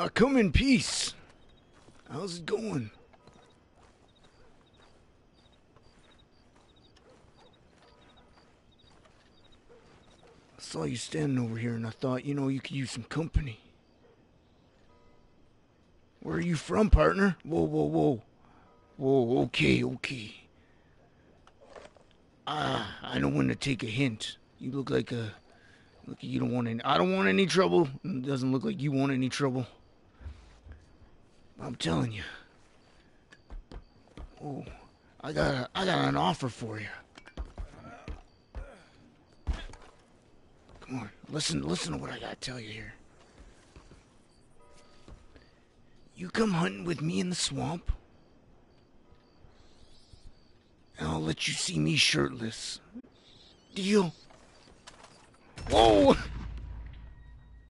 I come in peace. How's it going? I saw you standing over here and I thought, you know, you could use some company. Where are you from, partner? Whoa, whoa, whoa. Whoa, okay, okay. Ah, I don't want to take a hint. You look like a. Look, you don't want any. I don't want any trouble. It doesn't look like you want any trouble. I'm telling you. Oh, I got a, I got an offer for you. Come on, listen, listen to what I gotta tell you here. You come hunting with me in the swamp, and I'll let you see me shirtless. Deal? Whoa!